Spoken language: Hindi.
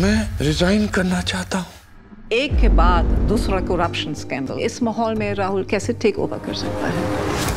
मैं रिजाइन करना चाहता हूँ। एक के बाद दूसरा करप्शन स्कैंडल इस माहौल में राहुल कैसे टेक ओवर कर सकता है?